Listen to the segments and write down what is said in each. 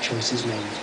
choices made.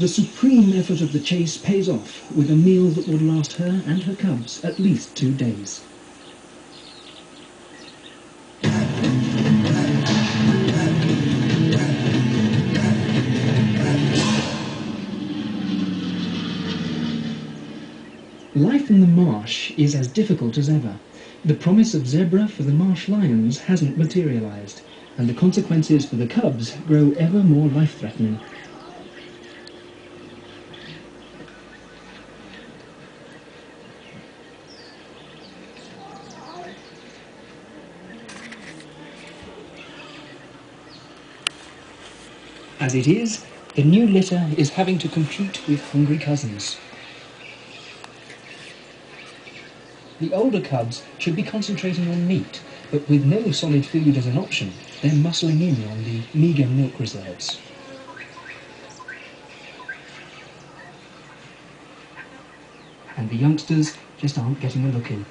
The supreme effort of the chase pays off with a meal that would last her and her cubs at least two days. Life in the marsh is as difficult as ever. The promise of zebra for the marsh lions hasn't materialized, and the consequences for the cubs grow ever more life-threatening. As it is, the new litter is having to compete with hungry cousins. The older cubs should be concentrating on meat, but with no solid food as an option, they're muscling in on the meagre milk reserves. And the youngsters just aren't getting a look in.